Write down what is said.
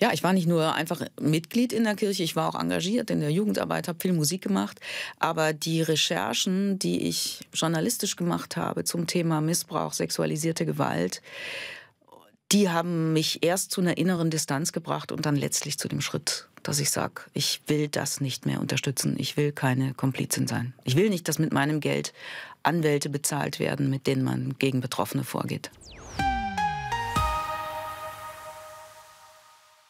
Ja, ich war nicht nur einfach Mitglied in der Kirche, ich war auch engagiert in der Jugendarbeit, habe viel Musik gemacht. Aber die Recherchen, die ich journalistisch gemacht habe zum Thema Missbrauch, sexualisierte Gewalt, die haben mich erst zu einer inneren Distanz gebracht und dann letztlich zu dem Schritt, dass ich sage, ich will das nicht mehr unterstützen. Ich will keine Komplizin sein. Ich will nicht, dass mit meinem Geld Anwälte bezahlt werden, mit denen man gegen Betroffene vorgeht.